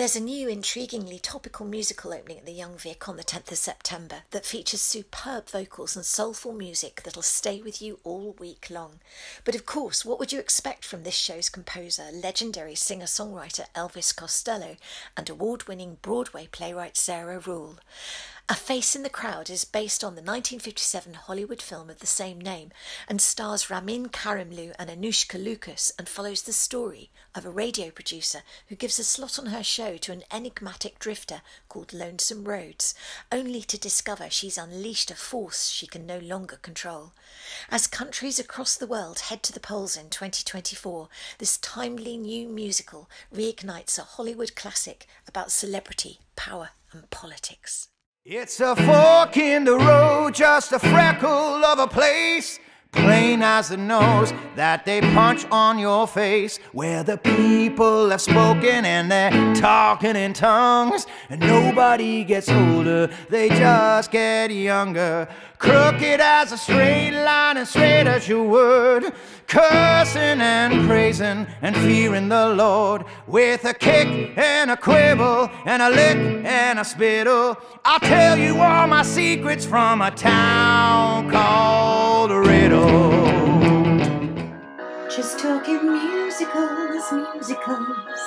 There's a new, intriguingly topical musical opening at the Young Vic on the 10th of September that features superb vocals and soulful music that'll stay with you all week long. But of course, what would you expect from this show's composer, legendary singer songwriter Elvis Costello, and award winning Broadway playwright Sarah Ruhl? A Face in the Crowd is based on the 1957 Hollywood film of the same name and stars Ramin Karimloo and Anoushka Lucas and follows the story of a radio producer who gives a slot on her show to an enigmatic drifter called Lonesome Rhodes, only to discover she's unleashed a force she can no longer control. As countries across the world head to the polls in 2024, this timely new musical reignites a Hollywood classic about celebrity, power, and politics. It's a fork in the road, just a freckle of a place. Plain as the nose that they punch on your face, where the people have spoken and they're talking in tongues, and nobody gets older, they just get younger. Crooked as a straight line and straight as your word, cursing and praising and fearing the Lord, with a kick and a quibble and a lick and a spittle. I'll tell you all my secrets from a town called Riddle. Just talking musicals, musicals.